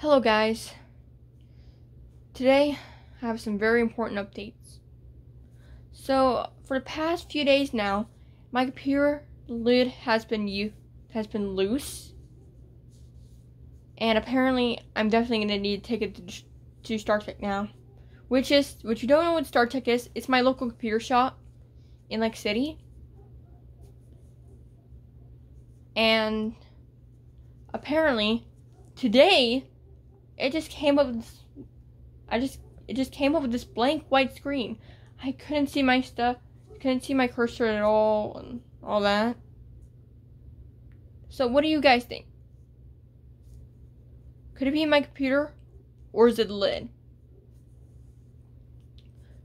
Hello, guys. Today, I have some very important updates. So, for the past few days now, my computer lid has been u- has been loose, and apparently, I'm definitely gonna need to take it to, to StarTech now. Which is, which you don't know what StarTech is, it's my local computer shop in Lake City. And apparently, today it just came up with this, I just it just came up with this blank white screen. I couldn't see my stuff, couldn't see my cursor at all and all that. So what do you guys think? Could it be my computer or is it the lid?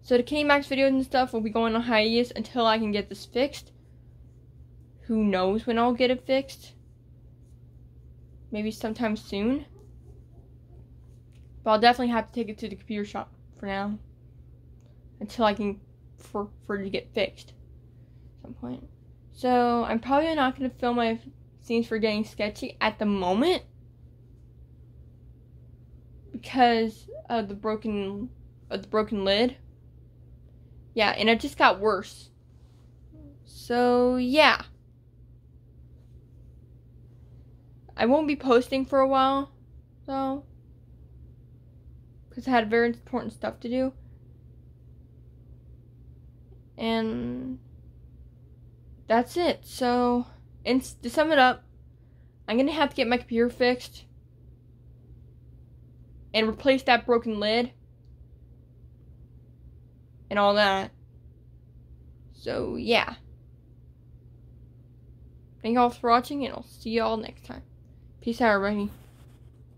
So the KineMax videos and stuff will be going on hiatus until I can get this fixed. Who knows when I'll get it fixed? Maybe sometime soon. But I'll definitely have to take it to the computer shop for now. Until I can, for, for it to get fixed. At some point. So, I'm probably not going to film my scenes for getting sketchy at the moment. Because of the broken, of the broken lid. Yeah, and it just got worse. So, yeah. I won't be posting for a while, though because I had very important stuff to do. And that's it. So, and to sum it up, I'm gonna have to get my computer fixed and replace that broken lid and all that. So, yeah. Thank y'all for watching, and I'll see y'all next time. Peace out, everybody.